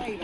带一